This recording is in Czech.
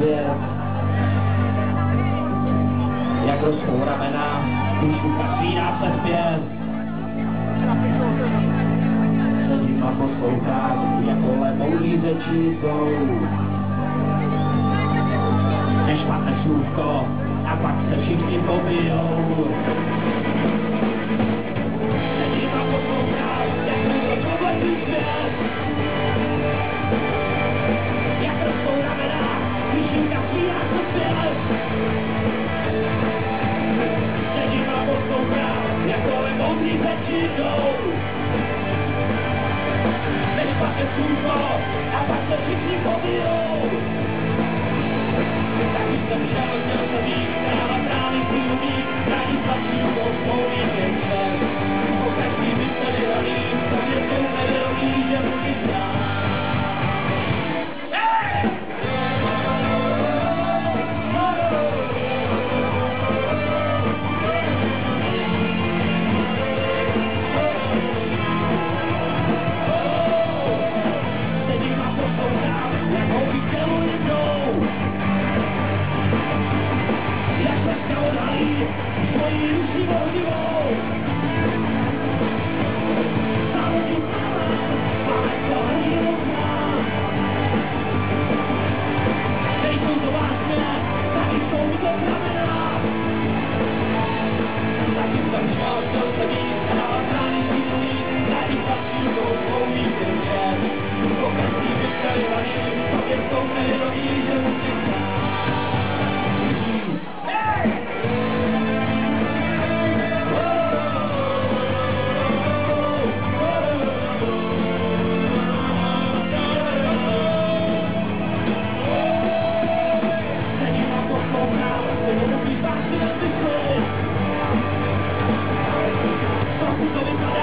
svět. Jak rostou ramena, už ukazíná se zpět. Sedím a poslouchám, jak kolem moudrý řečí jsou. Nešpatné slůvko, a pak let you go. Let's fucking football. I watch the city from below. I keep them shelling down to me. Now I'm drowning through. Now you touch you, won't.